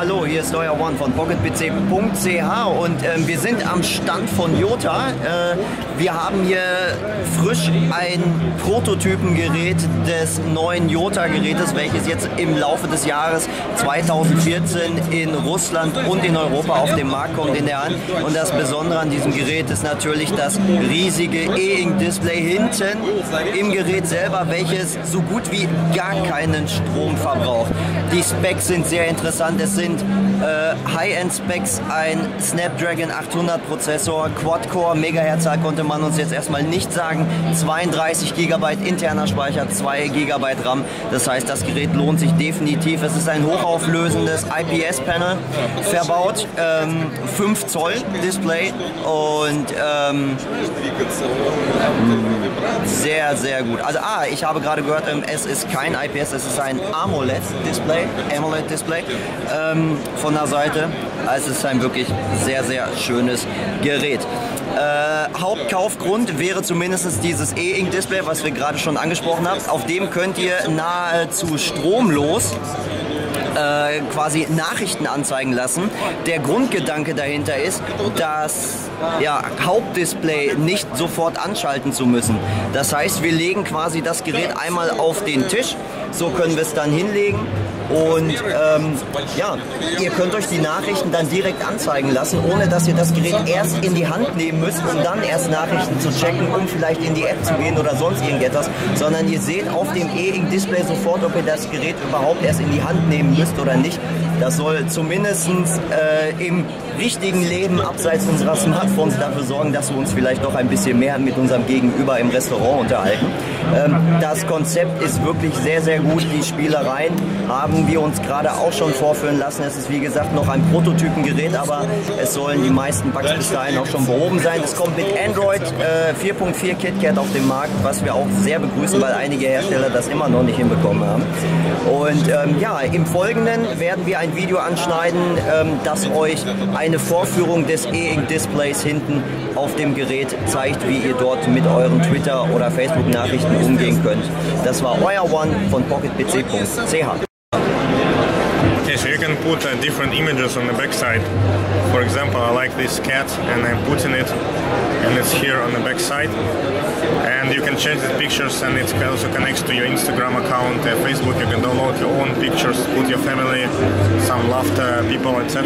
hallo, hier ist euer One von pocketpc.ch und ähm, wir sind am Stand von Jota. Äh, wir haben hier frisch ein Prototypengerät des neuen Jota-Gerätes, welches jetzt im Laufe des Jahres 2014 in Russland und in Europa auf den Markt kommt in der Hand. Und das Besondere an diesem Gerät ist natürlich das riesige E-Ink-Display hinten im Gerät selber, welches so gut wie gar keinen Strom verbraucht. Die Specs sind sehr interessant. Es sind äh, High-End-Specs, ein Snapdragon 800 Prozessor, Quad-Core, Megahertz konnte man uns jetzt erstmal nicht sagen. 32 GB interner Speicher, 2 GB RAM. Das heißt, das Gerät lohnt sich definitiv. Es ist ein hochauflösendes IPS-Panel verbaut, ähm, 5 Zoll Display und ähm, sehr, sehr gut. Also, ah, ich habe gerade gehört, ähm, es ist kein IPS, es ist ein AMOLED-Display, AMOLED-Display ähm, von der Seite. Also, es ist ein wirklich sehr, sehr schönes Gerät. Äh, Hauptkaufgrund wäre zumindest dieses E-Ink-Display, was wir gerade schon angesprochen haben. Auf dem könnt ihr nahezu stromlos äh, quasi Nachrichten anzeigen lassen. Der Grundgedanke dahinter ist, das ja, Hauptdisplay nicht sofort anschalten zu müssen. Das heißt, wir legen quasi das Gerät einmal auf den Tisch, so können wir es dann hinlegen und ähm, ja, ihr könnt euch die Nachrichten dann direkt anzeigen lassen, ohne dass ihr das Gerät erst in die Hand nehmen müsst, um dann erst Nachrichten zu checken, um vielleicht in die App zu gehen oder sonst irgendetwas, sondern ihr seht auf dem E-Ink-Display sofort, ob ihr das Gerät überhaupt erst in die Hand nehmen müsst oder nicht. Das soll zumindest äh, im richtigen Leben abseits unserer Smartphones dafür sorgen, dass wir uns vielleicht noch ein bisschen mehr mit unserem Gegenüber im Restaurant unterhalten. Ähm, das Konzept ist wirklich sehr, sehr gut. Die Spielereien haben wir uns gerade auch schon vorführen lassen. Es ist wie gesagt noch ein Prototypengerät, aber es sollen die meisten Bugs bis dahin auch schon behoben sein. Es kommt mit Android äh, 4.4 KitKat auf den Markt, was wir auch sehr begrüßen, weil einige Hersteller das immer noch nicht hinbekommen haben. Und ähm, ja, im Folgenden werden wir ein Video anschneiden, ähm, das euch eine Vorführung des E-Ink-Displays hinten auf dem Gerät zeigt, wie ihr dort mit euren Twitter- oder Facebook-Nachrichten umgehen könnt. Das war euer One von pocketpc.ch. Okay, so you can put uh, different images on the backside. For example, I like this cat and I'm putting it and it's here on the backside. And you can change the pictures and it also connects to your Instagram account, uh, Facebook. You can download your own pictures, put your family, some laughter, people, etc.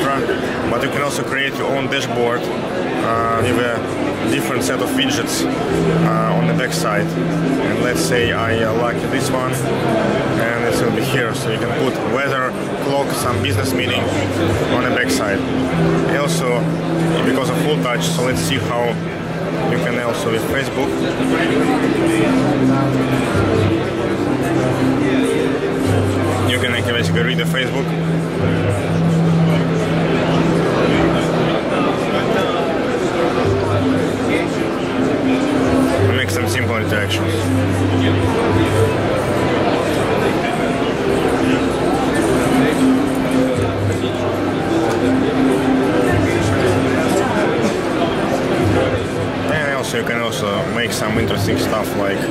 But you can also create your own dashboard uh, with a different set of widgets uh, on the backside. And let's say I uh, like this one and it will be here. So you can put weather, clock, some business meeting on the backside. Also, because of full touch, so let's see how you can also with Facebook. You can basically read the Facebook. You can also make some interesting stuff like uh,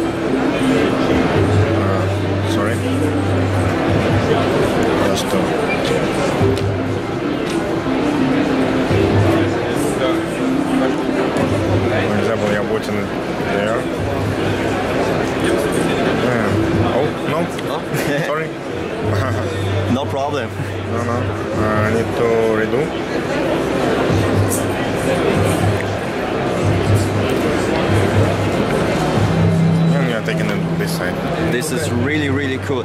sorry. Just to for example you're putting it there. Yeah. oh no? Sorry. No problem. no no. Uh, I need to redo This is really, really cool.